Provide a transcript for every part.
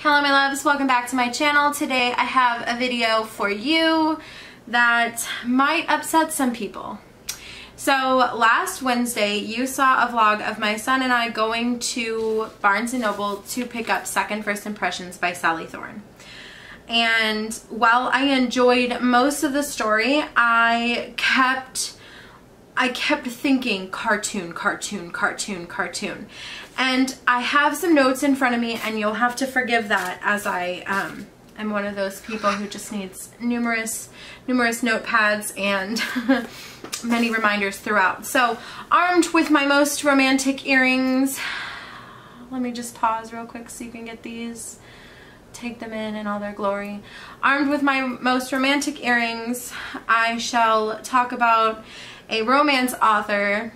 Hello my loves, welcome back to my channel. Today I have a video for you that might upset some people. So last Wednesday you saw a vlog of my son and I going to Barnes & Noble to pick up Second First Impressions by Sally Thorne. And while I enjoyed most of the story, I kept I kept thinking cartoon, cartoon, cartoon, cartoon. And I have some notes in front of me and you'll have to forgive that as I um, am one of those people who just needs numerous, numerous notepads and many reminders throughout. So armed with my most romantic earrings, let me just pause real quick so you can get these take them in in all their glory. Armed with my most romantic earrings, I shall talk about a romance author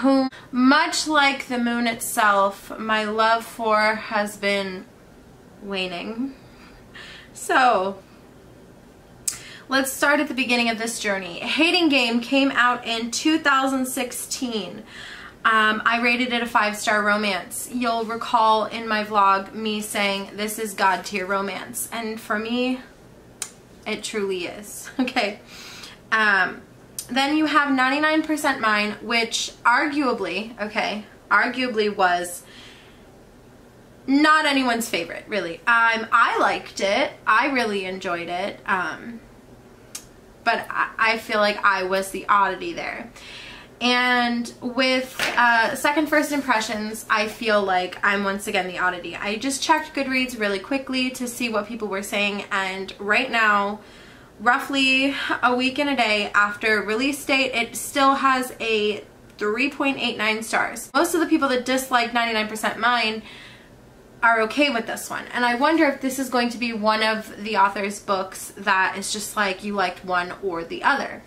whom, much like the moon itself, my love for has been waning. So, let's start at the beginning of this journey. Hating Game came out in 2016. Um, I rated it a five-star romance. You'll recall in my vlog me saying this is God tier romance. And for me, it truly is. Okay. Um, then you have 99% Mine, which arguably, okay, arguably was not anyone's favorite, really. Um, I liked it. I really enjoyed it. Um, but I, I feel like I was the oddity there. And with uh, Second First Impressions, I feel like I'm once again the oddity. I just checked Goodreads really quickly to see what people were saying, and right now, roughly a week and a day after release date, it still has a 3.89 stars. Most of the people that dislike 99% Mine are okay with this one. And I wonder if this is going to be one of the author's books that is just like you liked one or the other.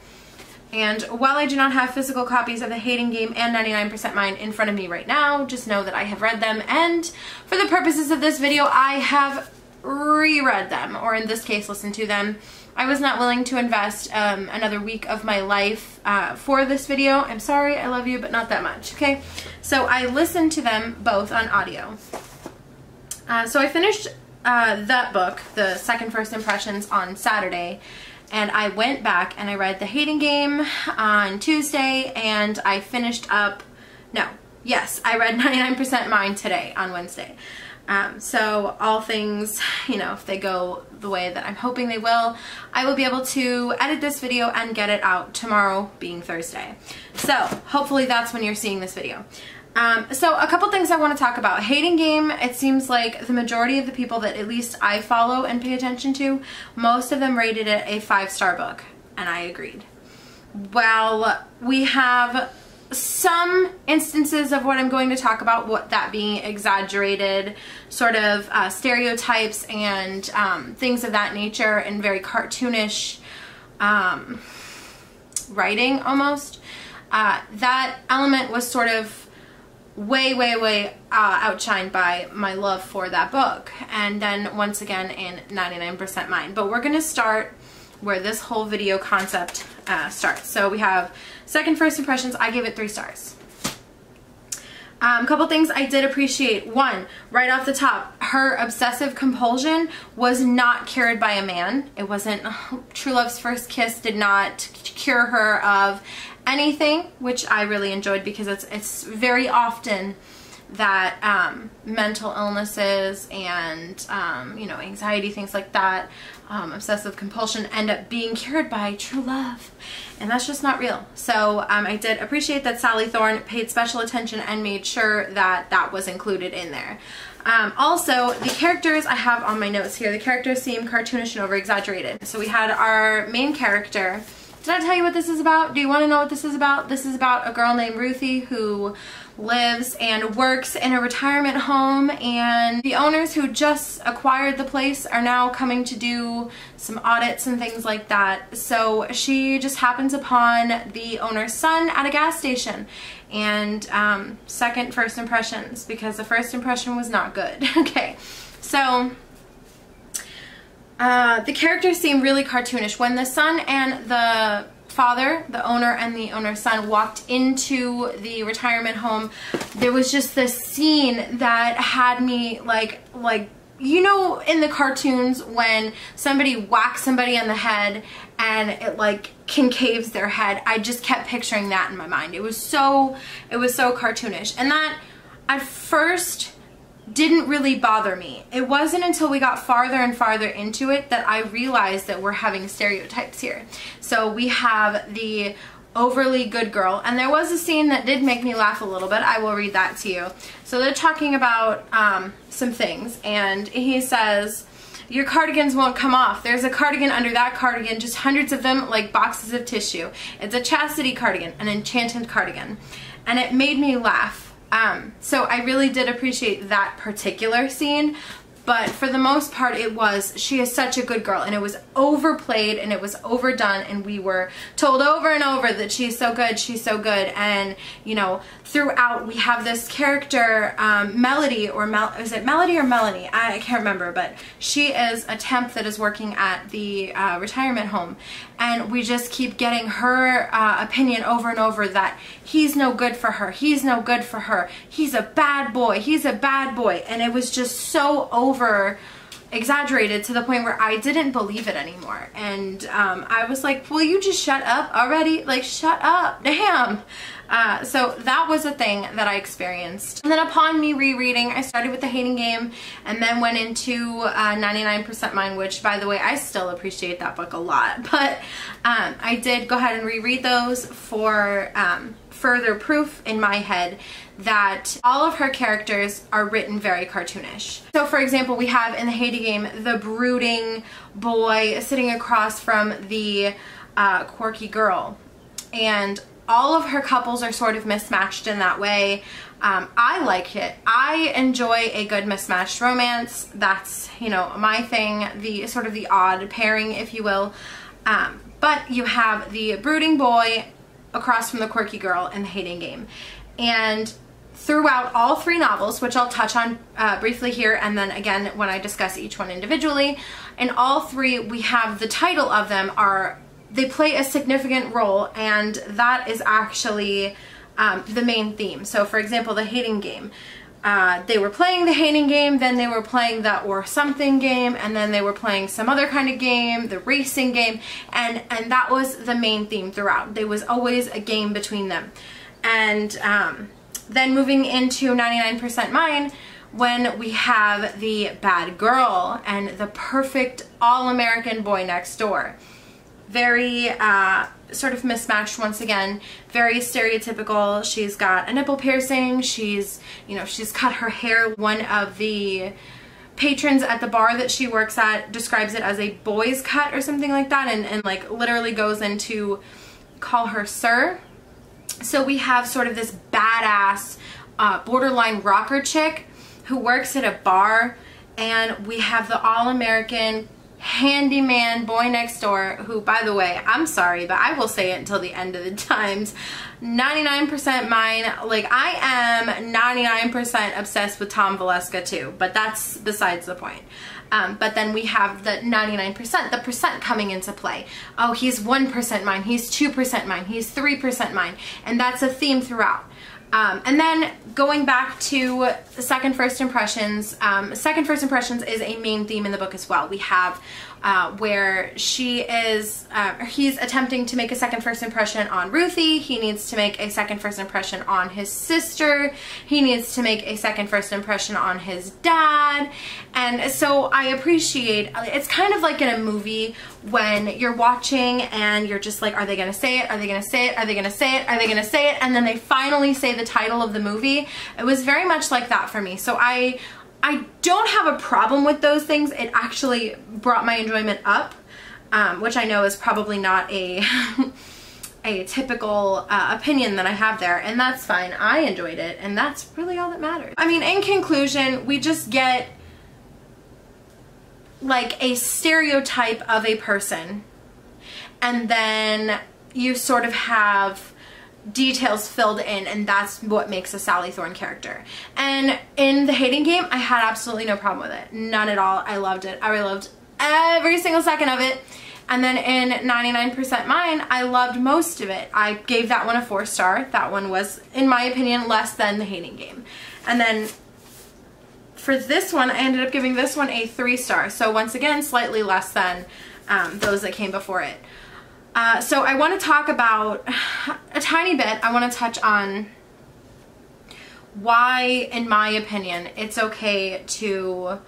And while I do not have physical copies of The Hating Game and 99% Mine in front of me right now, just know that I have read them and for the purposes of this video, I have reread them, or in this case, listened to them. I was not willing to invest um, another week of my life uh, for this video. I'm sorry, I love you, but not that much, okay? So I listened to them both on audio. Uh, so I finished uh, that book, The Second First Impressions, on Saturday, and I went back and I read The Hating Game on Tuesday, and I finished up, no, yes, I read 99% Mine today on Wednesday. Um, so all things, you know, if they go the way that I'm hoping they will, I will be able to edit this video and get it out tomorrow being Thursday. So hopefully that's when you're seeing this video. Um, so a couple things I want to talk about. Hating Game, it seems like the majority of the people that at least I follow and pay attention to, most of them rated it a five-star book, and I agreed. Well, we have some instances of what I'm going to talk about, what that being exaggerated sort of uh, stereotypes and um, things of that nature and very cartoonish um, writing almost. Uh, that element was sort of way, way, way uh, outshined by my love for that book. And then once again in 99% Mine. But we're going to start where this whole video concept uh, starts. So we have second first impressions. I gave it three stars. A um, couple things I did appreciate. One, right off the top, her obsessive compulsion was not cured by a man. It wasn't, True Love's First Kiss did not cure her of anything, which I really enjoyed because it's, it's very often that um, mental illnesses and um, you know anxiety things like that um, obsessive compulsion end up being cured by true love. And that's just not real. So um, I did appreciate that Sally Thorne paid special attention and made sure that that was included in there. Um, also the characters I have on my notes here the characters seem cartoonish and over exaggerated so we had our main character did I tell you what this is about? Do you want to know what this is about? This is about a girl named Ruthie who lives and works in a retirement home and the owners who just acquired the place are now coming to do some audits and things like that. So she just happens upon the owner's son at a gas station and um, second first impressions because the first impression was not good. okay, so uh, the characters seem really cartoonish. When the son and the father, the owner and the owner's son walked into the retirement home, there was just this scene that had me like, like you know in the cartoons when somebody whacks somebody on the head and it like concaves their head. I just kept picturing that in my mind. It was so it was so cartoonish. And that at first didn't really bother me. It wasn't until we got farther and farther into it that I realized that we're having stereotypes here. So we have the overly good girl and there was a scene that did make me laugh a little bit. I will read that to you. So they're talking about um, some things and he says your cardigans won't come off. There's a cardigan under that cardigan just hundreds of them like boxes of tissue. It's a chastity cardigan an enchanted cardigan. And it made me laugh um, so I really did appreciate that particular scene but for the most part it was she is such a good girl and it was overplayed and it was overdone and we were told over and over that she's so good she's so good and you know throughout we have this character um, Melody or Mel is it Melody or Melanie? I can't remember but she is a temp that is working at the uh, retirement home and we just keep getting her uh, opinion over and over that he's no good for her he's no good for her he's a bad boy he's a bad boy. And it was just so over exaggerated to the point where I didn't believe it anymore. And um, I was like, will you just shut up already? Like, shut up, damn. Uh, so that was a thing that I experienced. And then upon me rereading, I started with The Hating Game and then went into 99% uh, Mine, which by the way, I still appreciate that book a lot. But um, I did go ahead and reread those for um, further proof in my head that all of her characters are written very cartoonish. So for example, we have in the Hating Game the brooding boy sitting across from the uh, quirky girl. And all of her couples are sort of mismatched in that way. Um, I like it. I enjoy a good mismatched romance. That's, you know, my thing, the sort of the odd pairing, if you will. Um, but you have the brooding boy across from the quirky girl in the hating game. And throughout all three novels, which I'll touch on uh, briefly here and then again when I discuss each one individually, in all three we have the title of them are, they play a significant role and that is actually um, the main theme. So for example, the hating game. Uh, they were playing the hating game, then they were playing the or something game, and then they were playing some other kind of game, the racing game, and, and that was the main theme throughout. There was always a game between them. And um, then moving into 99% Mine, when we have the bad girl and the perfect all-American boy next door. Very uh, sort of mismatched once again, very stereotypical. She's got a nipple piercing, she's, you know, she's cut her hair. One of the patrons at the bar that she works at describes it as a boy's cut or something like that and, and like literally goes into call her sir so we have sort of this badass uh, borderline rocker chick who works at a bar and we have the all-American handyman boy next door who by the way I'm sorry but I will say it until the end of the times 99% mine like I am 99% obsessed with Tom Valeska too but that's besides the point um, but then we have the 99%, the percent coming into play. Oh, he's 1% mine, he's 2% mine, he's 3% mine. And that's a theme throughout. Um, and then going back to second first impressions, um, second first impressions is a main theme in the book as well. We have uh, where she is, uh, he's attempting to make a second first impression on Ruthie. He needs to make a second first impression on his sister. He needs to make a second first impression on his dad. And so I appreciate, it's kind of like in a movie when you're watching and you're just like, are they gonna say it? Are they gonna say it? Are they gonna say it? Are they gonna say it? And then they finally say the title of the movie. It was very much like that for me. So I, I don't have a problem with those things. It actually brought my enjoyment up, um, which I know is probably not a a typical uh, opinion that I have there, and that's fine. I enjoyed it, and that's really all that matters. I mean, in conclusion, we just get like a stereotype of a person, and then you sort of have details filled in and that's what makes a Sally Thorne character. And in the hating game, I had absolutely no problem with it. None at all. I loved it. I loved every single second of it. And then in 99% Mine, I loved most of it. I gave that one a four star. That one was, in my opinion, less than the hating game. And then for this one, I ended up giving this one a three star. So once again, slightly less than um, those that came before it. Uh, so I want to talk about a tiny bit. I want to touch on why, in my opinion, it's okay to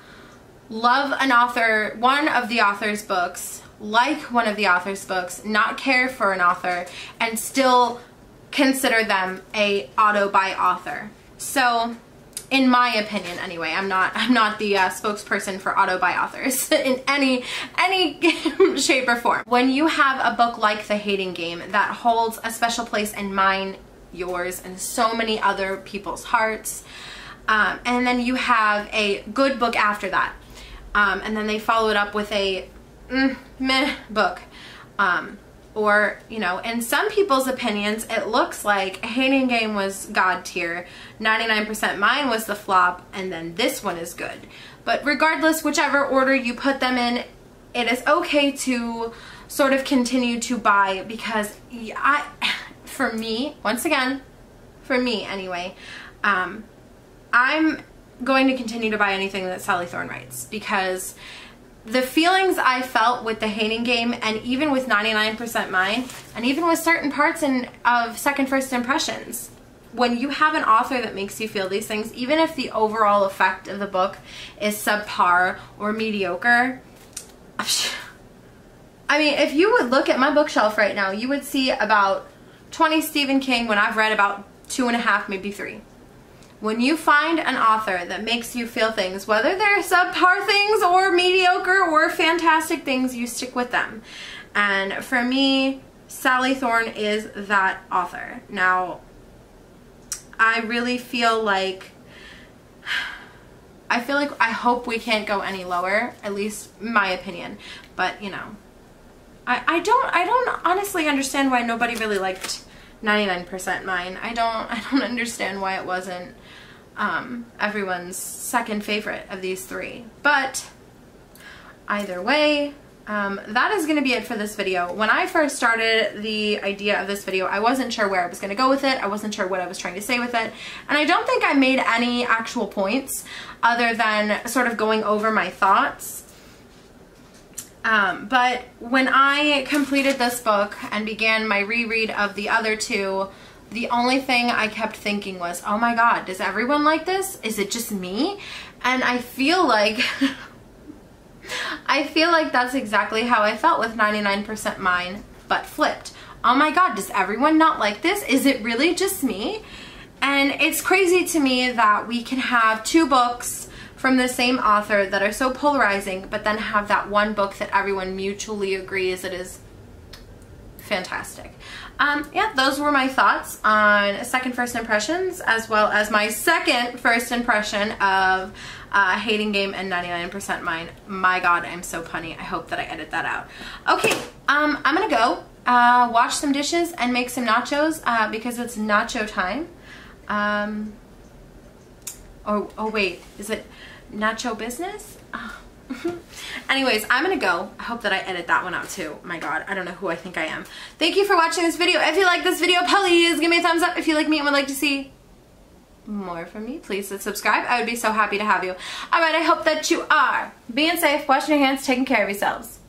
love an author, one of the author's books, like one of the author's books, not care for an author, and still consider them a auto-buy author. So in my opinion anyway i'm not i'm not the uh, spokesperson for auto-buy authors in any any shape or form. When you have a book like the hating game that holds a special place in mine yours and so many other people's hearts um, and then you have a good book after that um, and then they follow it up with a mm, meh book um, or you know in some people's opinions it looks like hating game was god tier. 99% mine was the flop and then this one is good. But regardless whichever order you put them in it is okay to sort of continue to buy because I for me once again for me anyway um, I'm going to continue to buy anything that Sally Thorne writes because the feelings I felt with the hating game and even with 99% mine and even with certain parts in, of second first impressions. When you have an author that makes you feel these things even if the overall effect of the book is subpar or mediocre I mean if you would look at my bookshelf right now you would see about 20 Stephen King when I've read about two and a half maybe three when you find an author that makes you feel things, whether they're subpar things or mediocre or fantastic things, you stick with them. And for me, Sally Thorne is that author. Now, I really feel like I feel like I hope we can't go any lower, at least my opinion. But, you know, I, I don't I don't honestly understand why nobody really liked 99% mine. I don't I don't understand why it wasn't um, everyone's second favorite of these three. But either way, um, that is going to be it for this video. When I first started the idea of this video, I wasn't sure where I was going to go with it. I wasn't sure what I was trying to say with it. And I don't think I made any actual points other than sort of going over my thoughts. Um, but when I completed this book and began my reread of the other two, the only thing I kept thinking was, oh my god, does everyone like this? Is it just me? And I feel like, I feel like that's exactly how I felt with 99% mine, but flipped. Oh my god, does everyone not like this? Is it really just me? And it's crazy to me that we can have two books from the same author that are so polarizing, but then have that one book that everyone mutually agrees it is fantastic. Um, yeah, those were my thoughts on second first impressions as well as my second first impression of uh, Hating Game and 99% Mine. My god, I'm so punny. I hope that I edit that out. Okay, um, I'm gonna go uh, wash some dishes and make some nachos uh, because it's nacho time. Um, oh, oh wait, is it nacho business? Oh. Anyways, I'm gonna go. I hope that I edit that one out too. My god, I don't know who I think I am. Thank you for watching this video. If you like this video, please give me a thumbs up. If you like me and would like to see more from me, please subscribe. I would be so happy to have you. Alright, I hope that you are being safe, washing your hands, taking care of yourselves.